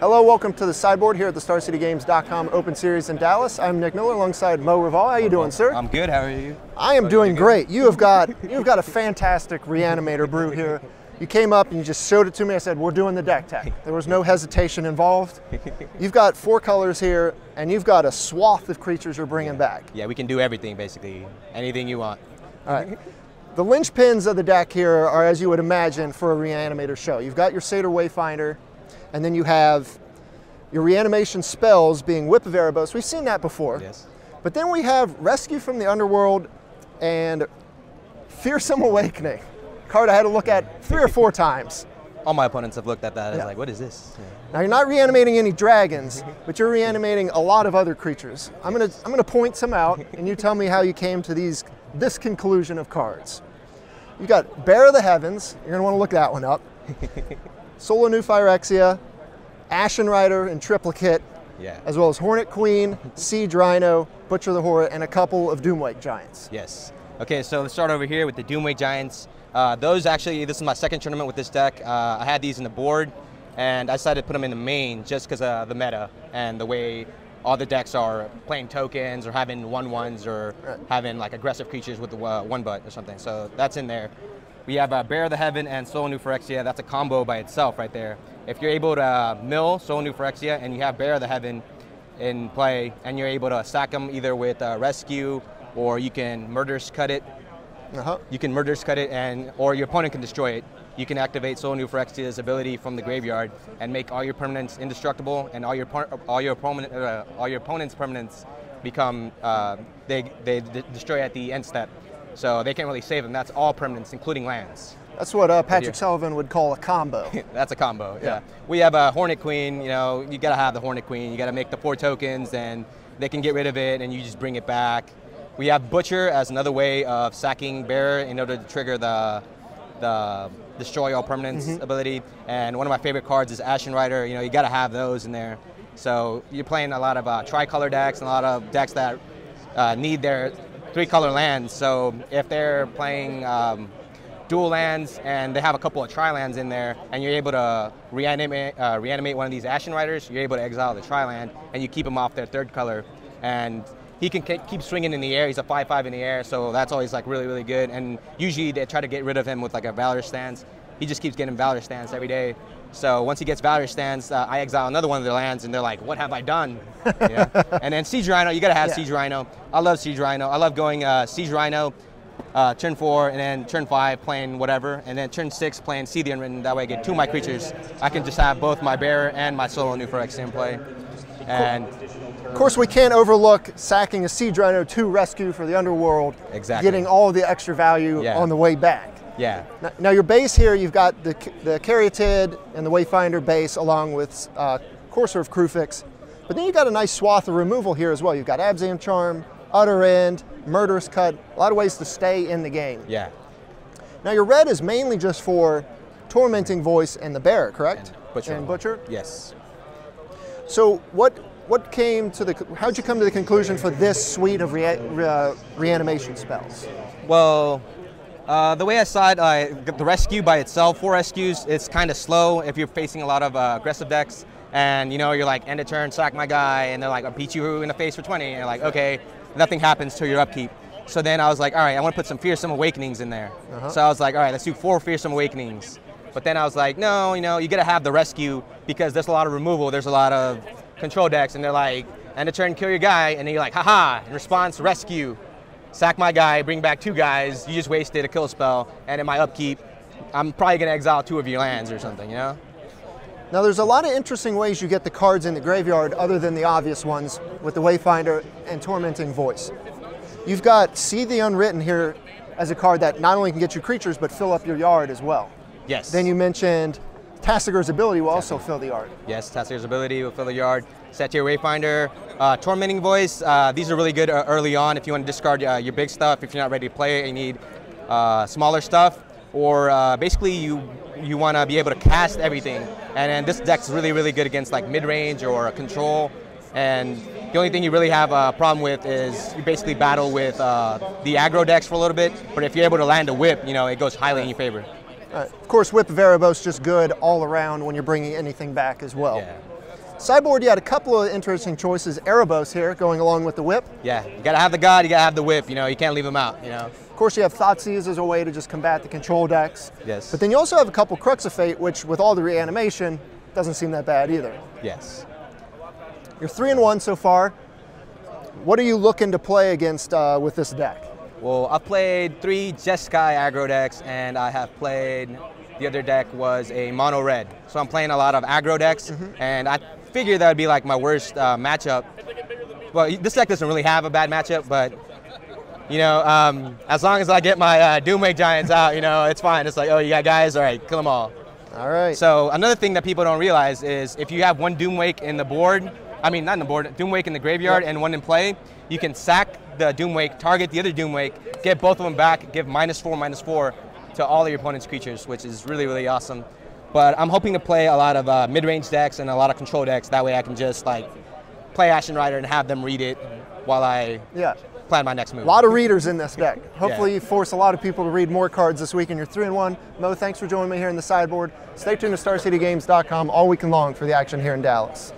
Hello, welcome to the sideboard here at the StarCityGames.com Open Series in Dallas. I'm Nick Miller alongside Mo Raval. How you doing, sir? I'm good. How are you? I am doing great. You have got you've got a fantastic reanimator brew here. You came up and you just showed it to me. I said, "We're doing the deck tech." There was no hesitation involved. You've got four colors here, and you've got a swath of creatures you're bringing back. Yeah, we can do everything basically. Anything you want. All right. The linchpins of the deck here are, as you would imagine, for a reanimator show. You've got your Satyr Wayfinder, and then you have your reanimation spells being Whip of Erebos. We've seen that before. Yes. But then we have Rescue from the Underworld and Fearsome Awakening. Card I had to look at three or four times. All my opponents have looked at that. Yeah. It's like, what is this? Yeah. Now you're not reanimating any dragons, but you're reanimating a lot of other creatures. I'm gonna I'm gonna point some out, and you tell me how you came to these this conclusion of cards. You got Bearer of the Heavens. You're gonna want to look that one up. Soul of New Phyrexia, Ashen Rider in triplicate, Yeah. as well as Hornet Queen, Siege Rhino, Butcher the Horde, and a couple of Doomwake Giants. Yes. Okay, so let's start over here with the Doomwake Giants. Uh, those actually, this is my second tournament with this deck. Uh, I had these in the board, and I decided to put them in the main just because of the meta and the way all the decks are playing tokens or having one ones or Right. having like aggressive creatures with the uh, one butt or something. So that's in there. We have uh, Bear of the Heaven and Soul New Phyrexia. That's a combo by itself right there. If you're able to uh, mill Soul New Phyrexia and you have Bear of the Heaven in play and you're able to stack them either with uh, Rescue or you can Murderous Cut it Uh-huh. you can murderous cut it and or your opponent can destroy it. You can activate Soul New Phyrexia's ability from the graveyard and make all your permanents indestructible and all your all your opponent uh, all your opponent's permanents become uh, they they d- destroy at the end step. So they can't really save them. That's all permanents, including lands. That's what uh, Patrick. Sullivan would call a combo. That's a combo. Yeah. Yeah. We have a Hornet Queen. You know, you gotta have the Hornet Queen. You gotta make the four tokens, and they can get rid of it, and you just bring it back. We have Butcher as another way of sacking Bear in order to trigger the the destroy all permanents ability. And one of my favorite cards is Ashen Rider. You know, you gotta have those in there. So you're playing a lot of uh, tricolor decks and a lot of decks that uh, need their three color lands. So if they're playing um, dual lands and they have a couple of tri lands in there, and you're able to reanimate uh, reanimate one of these Ashen Riders, you're able to exile the tri land and you keep them off their third color, and he can ke- keep swinging in the air. He's a five five in the air, so that's always like really really good. And usually they try to get rid of him with like a Valorous Stance. He just keeps getting Valorous Stance every day. So once he gets Valorous Stance, uh, I exile another one of their lands, and they're like, "What have I done?" yeah. And then Siege Rhino, you gotta have Yeah. Siege Rhino. I love Siege Rhino. I love going uh, Siege Rhino, uh, turn four, and then turn five playing whatever, and then turn six playing See the Unwritten. That way I get two of my creatures. I can just have both my Bear and my Solo New Phyrexian in play. And Of course, we can't overlook sacking a Siege Rhino 2 rescue for the Underworld, Exactly. getting all the extra value Yeah. on the way back. yeah, Now, now your base here, you've got the, the Caryatid and the Wayfinder base along with uh, Courser of Kruphix, but then you've got a nice swath of removal here as well. You've got Abzan Charm, Utter End, Murderous Cut, a lot of ways to stay in the game. yeah. Now your red is mainly just for Tormenting Voice and the Bear, correct? And Butcher. And Butcher? Yes. So what what came to the how'd you come to the conclusion for this suite of rea- re- uh, reanimation spells? Well, uh, the way I saw it, uh, the rescue by itself, four rescues, it's kind of slow if you're facing a lot of uh, aggressive decks. And you know, you're like, end of turn, sack my guy, and they're like, I'll beat you in the face for 20. And you're like, okay, nothing happens till your upkeep. So then I was like, all right, I want to put some fearsome awakenings in there. So I was like, all right, let's do four fearsome awakenings. But then I was like, no, you know, you gotta have the rescue because there's a lot of removal, there's a lot of control decks, and they're like, end of turn, kill your guy, and then you're like, haha, in response, rescue sack my guy, bring back two guys. You just wasted a kill spell, and in my upkeep, I'm probably gonna exile two of your lands or something, you know? Now there's a lot of interesting ways you get the cards in the graveyard other than the obvious ones with the Wayfinder and Tormenting Voice. You've got See the Unwritten here as a card that not only can get you creatures but fill up your yard as well. Yes. Then you mentioned Tasigur's ability will also fill the yard. Yes, Tasigur's ability will fill the yard. Satyr Wayfinder, uh, Tormenting Voice. Uh, these are really good uh, early on if you want to discard uh, your big stuff. If you're not ready to play it, you need uh, smaller stuff, or uh, basically you you want to be able to cast everything. And then this deck's really really good against like mid range or control. And the only thing you really have a problem with is you basically battle with uh, the aggro decks for a little bit. But if you're able to land a whip, you know it goes highly in your favor. Uh, of course, Whip of Erebos just good all around when you're bringing anything back as well. Yeah. Sideboard, you had a couple of interesting choices. Erebos here going along with the whip. Yeah, you gotta have the god, you gotta have the whip. You know, you can't leave them out. You know. Of course, you have Thoughtseize as a way to just combat the control decks. Yes. But then you also have a couple Crux of Fate, which with all the reanimation, doesn't seem that bad either. Yes. You're three and one so far. What are you looking to play against uh, with this deck? Well, I've played three Jeskai aggro decks, and I have played. The other deck was a mono red, so I'm playing a lot of aggro decks, Mm-hmm. and I figured that would be like my worst uh, matchup. Well, this deck doesn't really have a bad matchup, but you know, um, as long as I get my uh, Doomwake Giants out, you know, it's fine. It's like, oh, you got guys, all right, kill them all. All right. So another thing that people don't realize is if you have one Doomwake in the board, I mean not in the board, Doomwake in the graveyard Yep. and one in play, you can sack the Doomwake, target the other Doomwake, get both of them back, give minus four, minus four to all of your opponent's creatures, which is really, really awesome. But I'm hoping to play a lot of uh, mid-range decks and a lot of control decks. That way I can just like play Ashen Rider and have them read it while I yeah. plan my next move. A lot of readers in this deck. Hopefully, Yeah. you force a lot of people to read more cards this week, and you're three and one. Mo, thanks for joining me here in the sideboard. Stay tuned to StarCityGames.com all weekend long for the action here in Dallas.